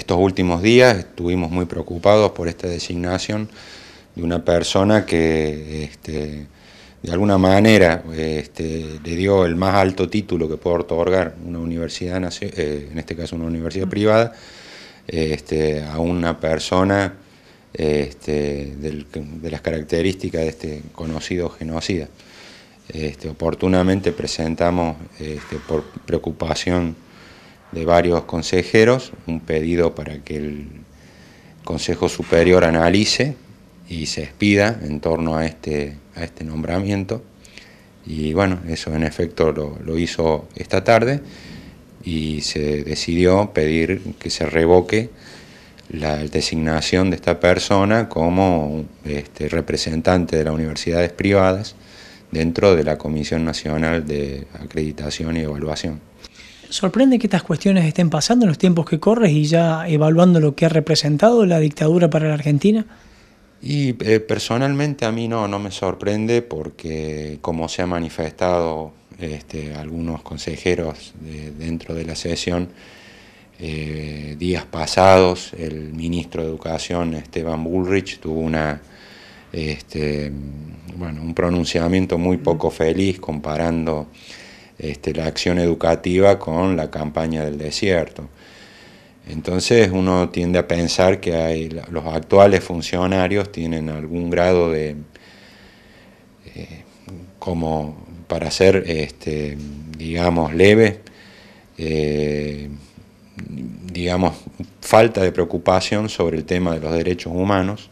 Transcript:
estos últimos días estuvimos muy preocupados por esta designación de una persona que este, de alguna manera este, le dio el más alto título que puede otorgar una universidad, eh, en este caso una universidad privada, este, a una persona de las características de este conocido genocida. Oportunamente presentamos por preocupación de varios consejeros un pedido para que el Consejo Superior analice y se expida en torno a este, a este nombramiento. Y bueno, eso en efecto lo, lo hizo esta tarde y se decidió pedir que se revoque la designación de esta persona como este, representante de las universidades privadas dentro de la Comisión Nacional de Acreditación y Evaluación. ¿Sorprende que estas cuestiones estén pasando en los tiempos que corres y ya evaluando lo que ha representado la dictadura para la Argentina? Y eh, personalmente a mí no, no me sorprende porque como se ha manifestado este, algunos consejeros dentro de la sesión, eh, días pasados el ministro de Educación Esteban Bullrich tuvo una, este, bueno, un pronunciamiento muy poco feliz comparando este, la acción educativa con la campaña del desierto. Entonces uno tiende a pensar que los actuales funcionarios tienen algún grado de, eh, como para ser, este, digamos, leve, eh, digamos, falta de preocupación sobre el tema de los derechos humanos